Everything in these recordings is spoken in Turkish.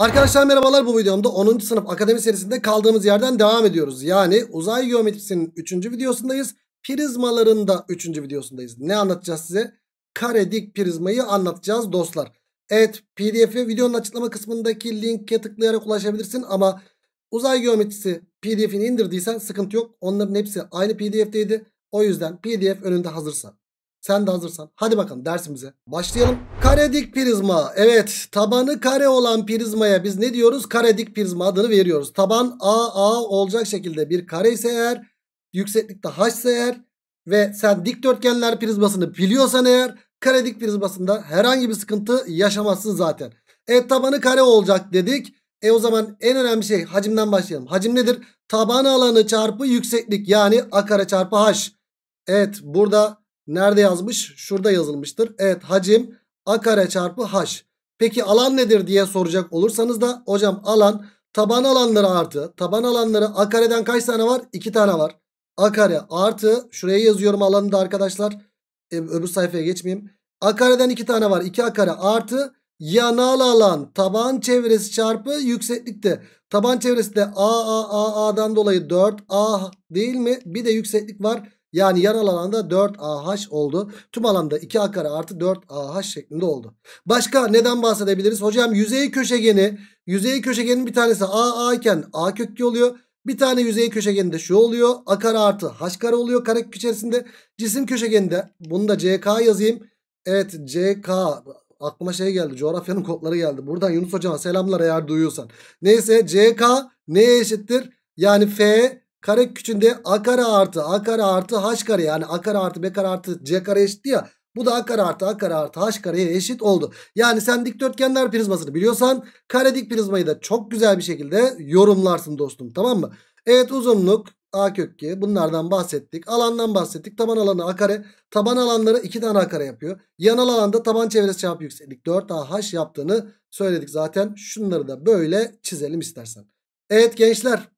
Arkadaşlar merhabalar bu videomda 10. sınıf akademi serisinde kaldığımız yerden devam ediyoruz. Yani uzay geometrisinin 3. videosundayız. Prizmaların da 3. videosundayız. Ne anlatacağız size? Kare dik prizmayı anlatacağız dostlar. Evet pdf'i videonun açıklama kısmındaki linke tıklayarak ulaşabilirsin ama uzay geometrisi pdf'ini indirdiysen sıkıntı yok. Onların hepsi aynı pdf'teydi. O yüzden pdf önünde hazırsa sen de hazırsan. Hadi bakalım dersimize başlayalım. Kare dik prizma. Evet tabanı kare olan prizmaya biz ne diyoruz? Kare dik prizma adını veriyoruz. Taban A A olacak şekilde bir kare ise eğer yükseklikte H ise eğer ve sen dikdörtgenler prizmasını biliyorsan eğer kare dik prizmasında herhangi bir sıkıntı yaşamazsın zaten. Evet tabanı kare olacak dedik. E o zaman en önemli şey hacimden başlayalım. Hacim nedir? Taban alanı çarpı yükseklik yani a kare çarpı h. Evet burada Nerede yazmış? Şurada yazılmıştır. Evet hacim a kare çarpı h. Peki alan nedir diye soracak olursanız da hocam alan taban alanları artı taban alanları a kareden kaç tane var? 2 tane var. a kare artı şuraya yazıyorum alanı da arkadaşlar. Ee, öbür sayfaya geçmeyeyim. a kareden 2 tane var. 2 a kare artı yanal alan taban çevresi çarpı yükseklikte. Taban çevresi de a a a a'dan dolayı 4 a değil mi? Bir de yükseklik var. Yani yanal alanda 4AH oldu. Tüm alanda 2A kare artı 4AH şeklinde oldu. Başka neden bahsedebiliriz? Hocam yüzey köşegeni. Yüzey köşegenin bir tanesi AA iken A kökü oluyor. Bir tane yüzey köşegeninde şu oluyor. A kare artı H kare oluyor karekök içerisinde. Cisim köşegeninde bunu da CK yazayım. Evet CK aklıma şey geldi coğrafyanın kodları geldi. Buradan Yunus hocama selamlar eğer duyuyorsan. Neyse CK neye eşittir? Yani F kare küçüğünde a kare artı a kare artı h kare yani a kare artı b kare artı c kare eşit ya. Bu da a kare artı a kare artı h kareye eşit oldu. Yani sen dikdörtgenler prizmasını biliyorsan kare dik prizmayı da çok güzel bir şekilde yorumlarsın dostum tamam mı? Evet uzunluk a kök g bunlardan bahsettik. Alandan bahsettik. Taban alanı a kare. Taban alanları 2 tane a kare yapıyor. Yanal alanda taban çevresi çarpı yükseklik 4ah yaptığını söyledik zaten. Şunları da böyle çizelim istersen. Evet gençler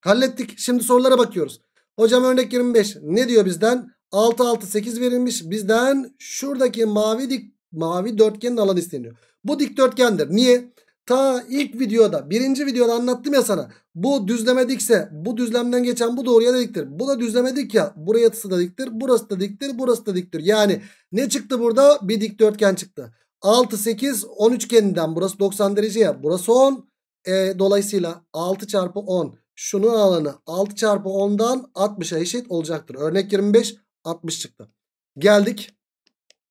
Hallettik. Şimdi sorulara bakıyoruz. Hocam örnek 25 ne diyor bizden? 6 6 8 verilmiş. Bizden şuradaki mavi dik mavi dörtgenin alanı isteniyor. Bu dikdörtgendir. Niye? Ta ilk videoda birinci videoda anlattım ya sana. Bu düzleme dikse bu düzlemden geçen bu doğruya da diktir. Bu da düzleme dik ya. Buraya da diktir. Burası da diktir. Burası da diktir. Yani ne çıktı burada? Bir dikdörtgen çıktı. 6 8 10 üçgeninden burası 90 derece ya. Burası 10. E, dolayısıyla 6 çarpı 10 şunun alanı 6 çarpı 10'dan 60'a eşit olacaktır. Örnek 25 60 çıktı. Geldik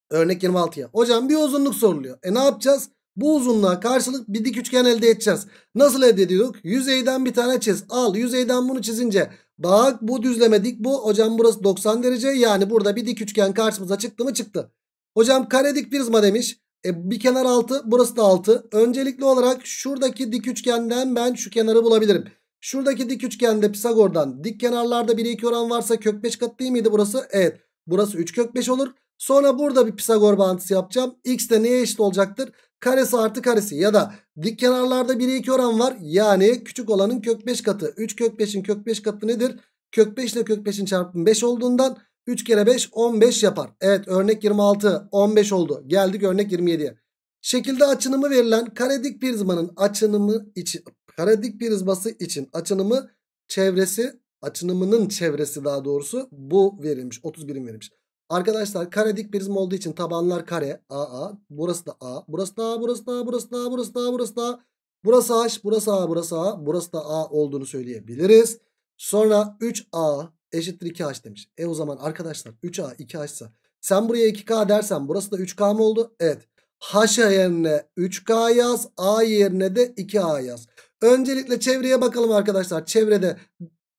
örnek 26'ya. Hocam bir uzunluk soruluyor. E ne yapacağız? Bu uzunluğa karşılık bir dik üçgen elde edeceğiz. Nasıl elde ediyorduk? Yüzeyden bir tane çiz. Al yüzeyden bunu çizince. Bak bu düzleme dik bu. Hocam burası 90 derece. Yani burada bir dik üçgen karşımıza çıktı mı çıktı. Hocam kare dik prizma demiş. E bir kenar 6 burası da 6. Öncelikli olarak şuradaki dik üçgenden ben şu kenarı bulabilirim. Şuradaki dik üçgende Pisagor'dan dik kenarlarda 1'e 2 oran varsa kök 5 kat değil miydi burası? Evet. Burası 3 kök 5 olur. Sonra burada bir Pisagor bağıntısı yapacağım. X de neye eşit olacaktır? Karesi artı karesi ya da dik kenarlarda 1'e 2 oran var. Yani küçük olanın kök 5 katı. 3 kök 5'in kök 5 katı nedir? Kök 5 ile kök 5'in çarpımı 5 olduğundan 3 kere 5 15 yapar. Evet örnek 26 15 oldu. Geldik örnek 27'ye. Şekilde açınımı verilen kare dik prizmanın açınımı için Kare dik prizması için açınımı çevresi açınımının çevresi daha doğrusu bu verilmiş. 30 birim verilmiş. Arkadaşlar kare dik prizma olduğu için tabanlar kare AA. Burası da A. Burası da A. Burası da A. Burası da A. Burası da A. Burası da A. Burası H. Burası A. Burası A. Burası da A olduğunu söyleyebiliriz. Sonra 3A eşittir 2H demiş. E o zaman arkadaşlar 3A 2H ise sen buraya 2K dersen burası da 3K mı oldu? Evet. H yerine 3K yaz. A yerine de 2A yaz. Öncelikle çevreye bakalım arkadaşlar. Çevrede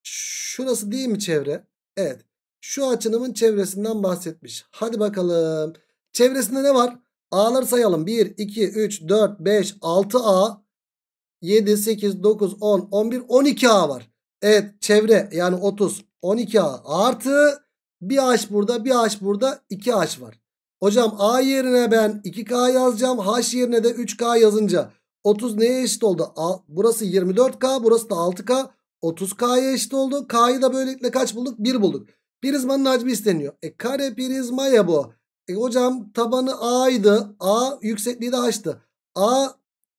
şurası değil mi çevre? Evet. Şu açınımın çevresinden bahsetmiş. Hadi bakalım. Çevresinde ne var? A'ları sayalım. 1, 2, 3, 4, 5, 6A, 7, 8, 9, 10, 11, 12A var. Evet çevre yani 30, 12A artı bir H burada bir H burada 2H var. Hocam A yerine ben 2K yazacağım. H yerine de 3K yazınca 30 neye eşit oldu? A, burası 24K burası da 6K. 30K'ya eşit oldu. K'yı da böylelikle kaç bulduk? 1 bulduk. Prizmanın hacmi isteniyor. E kare prizma ya bu. E hocam tabanı A'ydı. A yüksekliği de H'tı. A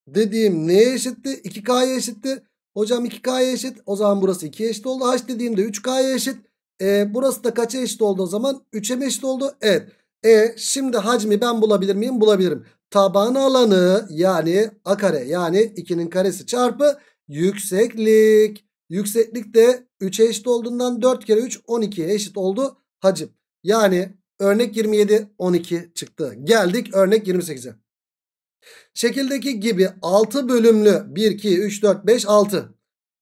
dediğim neye eşitti? 2K'ya eşitti. Hocam 2K'ya eşit. O zaman burası 2'ye eşit oldu. H dediğimde 3K'ya eşit. E, burası da kaça eşit oldu o zaman? 3'e mi eşit oldu? Evet. E şimdi hacmi ben bulabilir miyim? Bulabilirim. Taban alanı yani a kare yani 2'nin karesi çarpı yükseklik. Yükseklik de 3'e eşit olduğundan 4 kere 3 12'ye eşit oldu hacim. Yani örnek 27 12 çıktı. Geldik örnek 28'e. Şekildeki gibi 6 bölümlü 1 2 3 4 5 6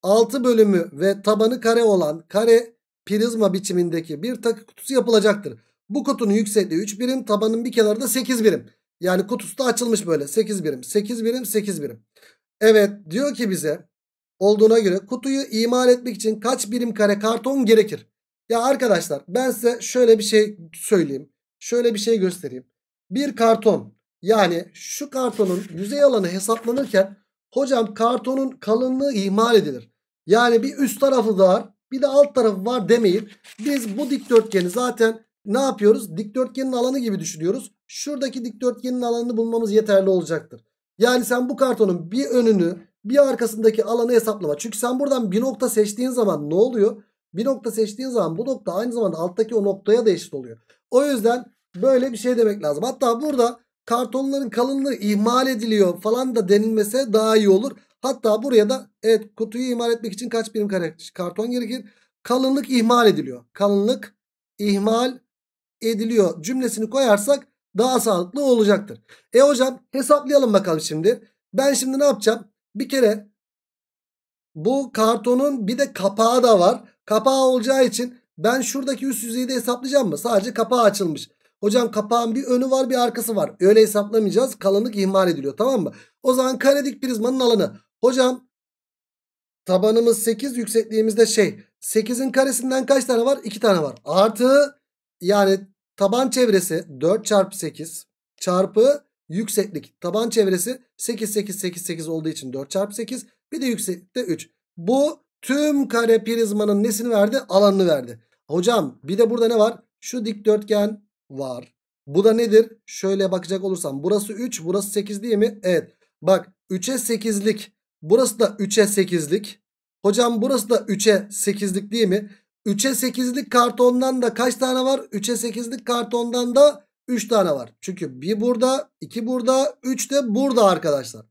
6 bölümü ve tabanı kare olan kare prizma biçimindeki bir takı kutusu yapılacaktır. Bu kutunun yüksekliği 3 birim tabanın bir kenarı da 8 birim. Yani kutusu da açılmış böyle 8 birim 8 birim 8 birim. Evet diyor ki bize olduğuna göre kutuyu imal etmek için kaç birim kare karton gerekir? Ya arkadaşlar ben size şöyle bir şey söyleyeyim. Şöyle bir şey göstereyim. Bir karton yani şu kartonun yüzey alanı hesaplanırken hocam kartonun kalınlığı ihmal edilir. Yani bir üst tarafı var bir de alt tarafı var demeyip biz bu dikdörtgeni zaten ne yapıyoruz? Dikdörtgenin alanı gibi düşünüyoruz. Şuradaki dikdörtgenin alanını bulmamız yeterli olacaktır. Yani sen bu kartonun bir önünü bir arkasındaki alanı hesaplama. Çünkü sen buradan bir nokta seçtiğin zaman ne oluyor? Bir nokta seçtiğin zaman bu nokta aynı zamanda alttaki o noktaya da eşit oluyor. O yüzden böyle bir şey demek lazım. Hatta burada kartonların kalınlığı ihmal ediliyor falan da denilmese daha iyi olur. Hatta buraya da evet kutuyu ihmal etmek için kaç birim kare karton gerekir? Kalınlık ihmal ediliyor. Kalınlık ihmal ediliyor cümlesini koyarsak daha sağlıklı olacaktır. E hocam hesaplayalım bakalım şimdi. Ben şimdi ne yapacağım? Bir kere bu kartonun bir de kapağı da var. Kapağı olacağı için ben şuradaki üst yüzeyi de hesaplayacağım mı? Sadece kapağı açılmış. Hocam kapağın bir önü var bir arkası var. Öyle hesaplamayacağız. Kalınlık ihmal ediliyor tamam mı? O zaman karedik prizmanın alanı. Hocam tabanımız 8 yüksekliğimizde şey 8'in karesinden kaç tane var? 2 tane var. Artı yani taban çevresi 4 çarpı 8 çarpı yükseklik. Taban çevresi 8 8 8 8 olduğu için 4 çarpı 8 bir de yükseklikte 3. Bu tüm kare prizmanın nesini verdi? Alanını verdi. Hocam bir de burada ne var? Şu dikdörtgen var. Bu da nedir? Şöyle bakacak olursam burası 3 burası 8 değil mi? Evet. Bak 3'e 8'lik burası da 3'e 8'lik. Hocam burası da 3'e 8'lik değil mi? 3'e 8'lik kartondan da kaç tane var? 3'e 8'lik kartondan da 3 tane var. Çünkü bir burada, iki burada, 3 de burada arkadaşlar.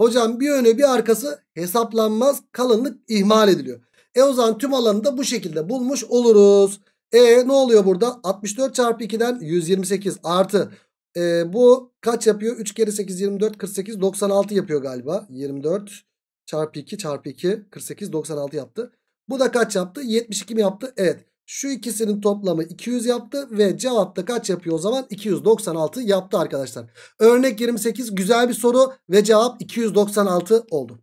Hocam bir önü bir arkası hesaplanmaz kalınlık ihmal ediliyor. E o zaman tüm alanı da bu şekilde bulmuş oluruz. E ne oluyor burada? 64 çarpı 2'den 128 artı. E, bu kaç yapıyor? 3 kere 8 24 48 96 yapıyor galiba. 24 çarpı 2 çarpı 2 48 96 yaptı. Bu da kaç yaptı? 72 mi yaptı? Evet. Şu ikisinin toplamı 200 yaptı ve cevap da kaç yapıyor o zaman? 296 yaptı arkadaşlar. Örnek 28 güzel bir soru ve cevap 296 oldu.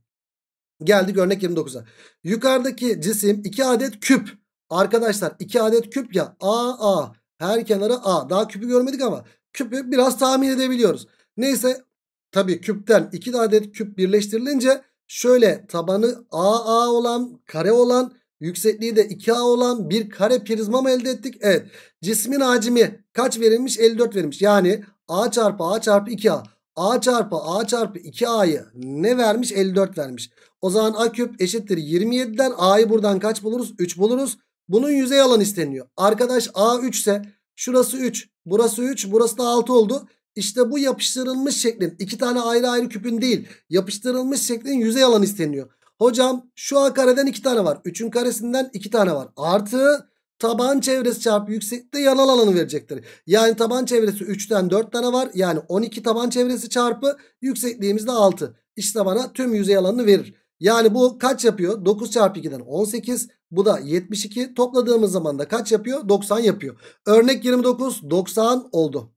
Geldik örnek 29'a. Yukarıdaki cisim 2 adet küp. Arkadaşlar 2 adet küp ya A A her kenara A. Daha küpü görmedik ama küpü biraz tahmin edebiliyoruz. Neyse tabii küpten 2 adet küp birleştirilince şöyle tabanı AA olan kare olan Yüksekliği de 2A olan bir kare prizma mı elde ettik? Evet. Cismin hacmi kaç verilmiş? 54 verilmiş. Yani A çarpı A çarpı 2A. A çarpı A çarpı 2A'yı ne vermiş? 54 vermiş. O zaman A küp eşittir 27'den A'yı buradan kaç buluruz? 3 buluruz. Bunun yüzey alanı isteniyor. Arkadaş A 3 ise şurası 3, burası 3, burası da 6 oldu. İşte bu yapıştırılmış şeklin iki tane ayrı ayrı küpün değil yapıştırılmış şeklin yüzey alanı isteniyor. Hocam şu A kareden 2 tane var. 3'ün karesinden 2 tane var. Artı taban çevresi çarpı yükseklikte yanal alanı verecektir. Yani taban çevresi 3'ten 4 tane var. Yani 12 taban çevresi çarpı yüksekliğimiz de 6. İşte bana tüm yüzey alanını verir. Yani bu kaç yapıyor? 9 çarpı 2'den 18. Bu da 72. Topladığımız zaman da kaç yapıyor? 90 yapıyor. Örnek 29 90 oldu.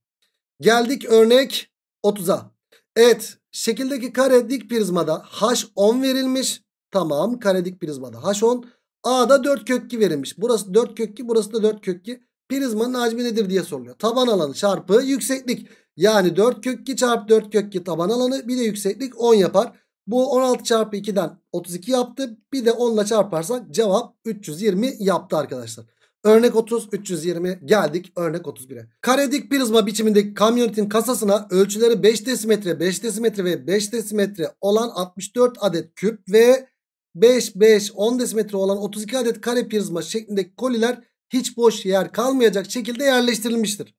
Geldik örnek 30'a. Evet şekildeki kare dik prizmada H10 verilmiş. Tamam karedik prizmada H10. A'da 4 kök 2 verilmiş. Burası 4 kök 2 burası da 4 kök 2. Prizmanın hacmi nedir diye soruluyor. Taban alanı çarpı yükseklik. Yani 4 kök 2 çarpı 4 kök 2 taban alanı bir de yükseklik 10 yapar. Bu 16 çarpı 2'den 32 yaptı. Bir de 10 ile çarparsak cevap 320 yaptı arkadaşlar. Örnek 30 320 geldik örnek 31'e. Kare dik prizma biçimindeki kamyonetin kasasına ölçüleri 5 desimetre 5 desimetre ve 5 desimetre olan 64 adet küp ve 5 5 10 desimetre olan 32 adet kare prizma şeklindeki koliler hiç boş yer kalmayacak şekilde yerleştirilmiştir.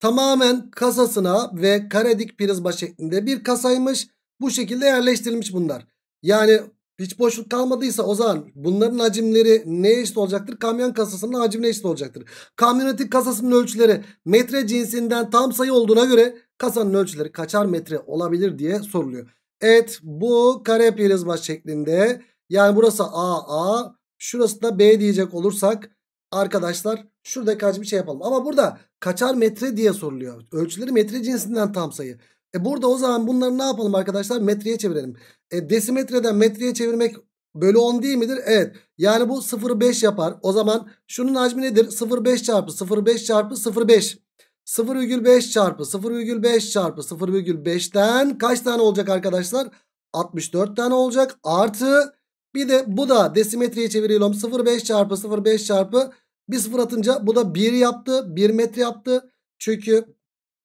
Tamamen kasasına ve kare dik prizma şeklinde bir kasaymış. Bu şekilde yerleştirilmiş bunlar. Yani hiç boşluk kalmadıysa o zaman bunların hacimleri ne eşit olacaktır? Kamyon kasasının hacmine eşit olacaktır. Kamyonetin kasasının ölçüleri metre cinsinden tam sayı olduğuna göre kasanın ölçüleri kaçar metre olabilir diye soruluyor. Evet bu kare prizma şeklinde yani burası AA şurası da B diyecek olursak arkadaşlar şuradaki hacmi şey yapalım. Ama burada kaçar metre diye soruluyor. Ölçüleri metre cinsinden tam sayı. E burada o zaman bunları ne yapalım arkadaşlar? Metreye çevirelim. E desimetreden metreye çevirmek bölü 10 değil midir? Evet. Yani bu 0,5 yapar. O zaman şunun hacmi nedir? 0,5 çarpı 0,5 çarpı 0,5. 0,5 çarpı 0,5 çarpı 0,5'ten kaç tane olacak arkadaşlar? 64 tane olacak. Artı bir de bu da desimetreye çeviriyorum. 0,5 çarpı 0,5 çarpı bir sıfır atınca bu da 1 yaptı. 1 metre yaptı. Çünkü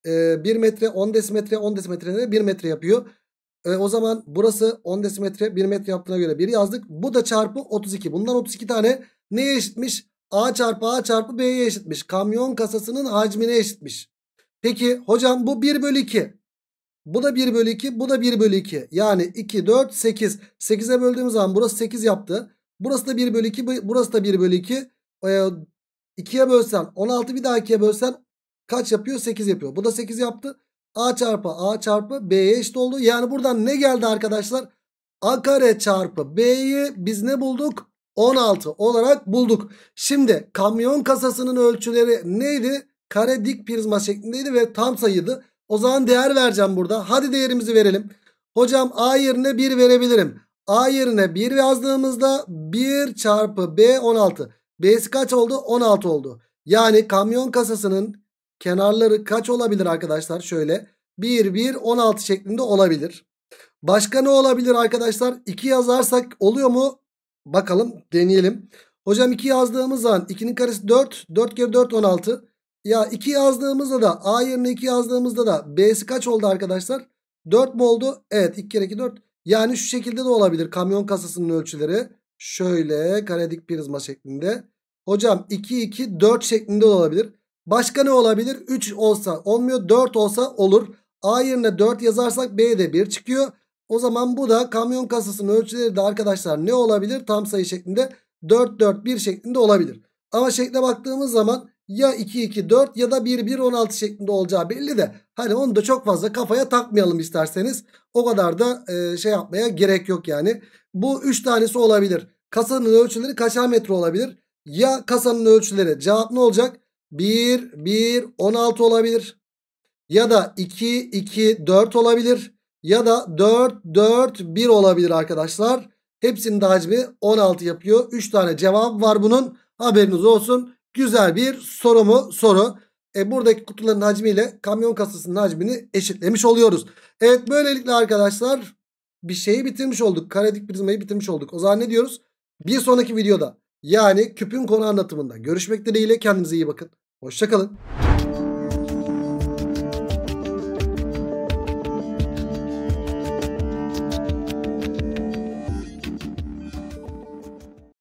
e, 1 metre 10 desimetre 10 desimetre de 1 metre yapıyor. E, o zaman burası 10 desimetre 1 metre yaptığına göre 1 yazdık. Bu da çarpı 32. Bundan 32 tane neye eşitmiş? A çarpı A çarpı B'ye eşitmiş. Kamyon kasasının hacmine eşitmiş. Peki hocam bu 1 bölü 2. Bu da 1 bölü 2. Bu da 1 bölü 2. Yani 2, 4, 8. 8'e böldüğümüz zaman burası 8 yaptı. Burası da 1 bölü 2. Burası da 1 bölü 2. E, 2'ye bölsen 16 bir daha 2'ye bölsen kaç yapıyor? 8 yapıyor. Bu da 8 yaptı. A çarpı A çarpı B'ye eşit oldu. Yani buradan ne geldi arkadaşlar? A kare çarpı B'yi biz ne bulduk? 16 olarak bulduk. Şimdi kamyon kasasının ölçüleri neydi? Kare dik prizma şeklindeydi ve tam sayıydı. O zaman değer vereceğim burada. Hadi değerimizi verelim. Hocam A yerine 1 verebilirim. A yerine 1 yazdığımızda 1 çarpı B 16. B'si kaç oldu? 16 oldu. Yani kamyon kasasının kenarları kaç olabilir arkadaşlar? Şöyle 1 1 16 şeklinde olabilir. Başka ne olabilir arkadaşlar? 2 yazarsak oluyor mu? Bakalım deneyelim. Hocam 2 yazdığımız zaman 2'nin karesi 4. 4 kere 4 16. Ya 2 yazdığımızda da A yerine 2 yazdığımızda da B'si kaç oldu arkadaşlar? 4 mu oldu? Evet 2 kere 2 4. Yani şu şekilde de olabilir kamyon kasasının ölçüleri. Şöyle karedik prizma şeklinde. Hocam 2 2 4 şeklinde de olabilir. Başka ne olabilir? 3 olsa olmuyor 4 olsa olur. A yerine 4 yazarsak B'de 1 çıkıyor. O zaman bu da kamyon kasasının ölçüleri de arkadaşlar ne olabilir? Tam sayı şeklinde 4 4 1 şeklinde olabilir. Ama şekle baktığımız zaman ya 2 2 4 ya da 1 1 16 şeklinde olacağı belli de hani onu da çok fazla kafaya takmayalım isterseniz. O kadar da e, şey yapmaya gerek yok yani. Bu 3 tanesi olabilir. Kasanın ölçüleri kaçar metre olabilir? Ya kasanın ölçüleri cevap ne olacak? 1 1 16 olabilir. Ya da 2 2 4 olabilir. Ya da 4 4 1 olabilir arkadaşlar. Hepsinin de hacmi 16 yapıyor. 3 tane cevap var bunun. Haberiniz olsun. Güzel bir soru mu? Soru. E, buradaki kutuların hacmiyle kamyon kasasının hacmini eşitlemiş oluyoruz. Evet böylelikle arkadaşlar bir şeyi bitirmiş olduk. Karedik prizmayı bitirmiş olduk. O zaman ne diyoruz? Bir sonraki videoda yani küpün konu anlatımında görüşmek dileğiyle kendinize iyi bakın. Hoşçakalın.